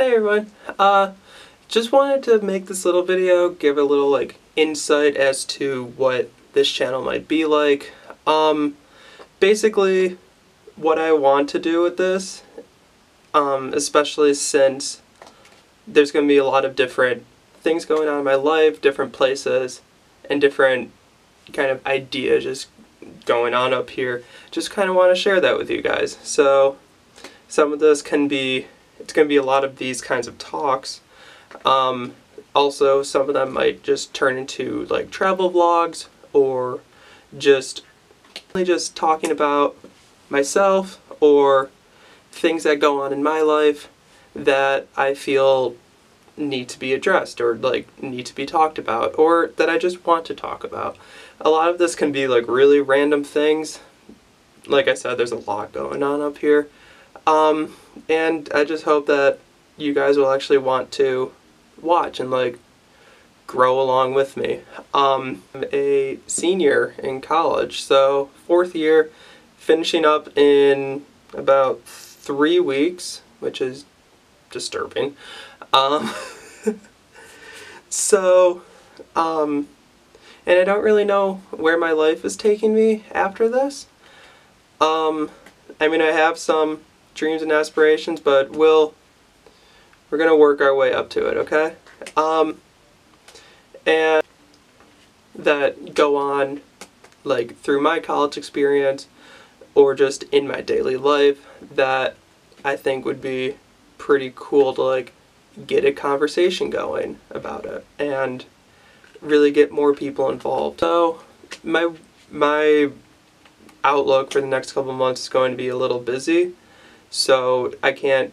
Hey everyone. Uh, just wanted to make this little video, give a little like insight as to what this channel might be like. Um, basically, what I want to do with this, um, especially since there's going to be a lot of different things going on in my life, different places, and different kind of ideas just going on up here. Just kind of want to share that with you guys. So, some of this can be it's going to be a lot of these kinds of talks. Um, also, some of them might just turn into like travel vlogs or just just talking about myself or things that go on in my life that I feel need to be addressed or like need to be talked about or that I just want to talk about. A lot of this can be like really random things. Like I said, there's a lot going on up here. Um, and I just hope that you guys will actually want to watch and like grow along with me. Um, I'm a senior in college, so fourth year, finishing up in about three weeks, which is disturbing. Um, so, um, and I don't really know where my life is taking me after this. Um, I mean, I have some dreams and aspirations, but we'll we're gonna work our way up to it, okay? Um, and that go on like through my college experience or just in my daily life that I think would be pretty cool to like get a conversation going about it and really get more people involved. So my my outlook for the next couple months is going to be a little busy so I can't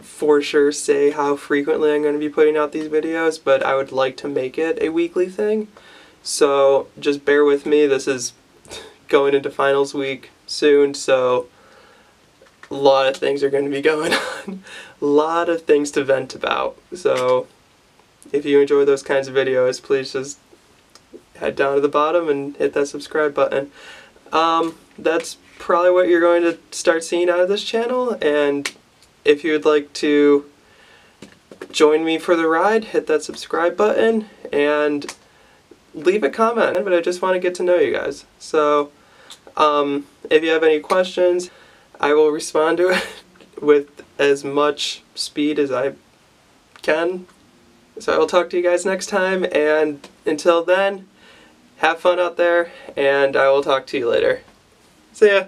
for sure say how frequently I'm going to be putting out these videos, but I would like to make it a weekly thing. So just bear with me, this is going into finals week soon, so a lot of things are going to be going on. a lot of things to vent about. So if you enjoy those kinds of videos, please just head down to the bottom and hit that subscribe button. Um, that's probably what you're going to start seeing out of this channel, and if you would like to join me for the ride, hit that subscribe button, and leave a comment, but I just want to get to know you guys. So, um, if you have any questions, I will respond to it with as much speed as I can. So I will talk to you guys next time, and until then, have fun out there, and I will talk to you later. See ya!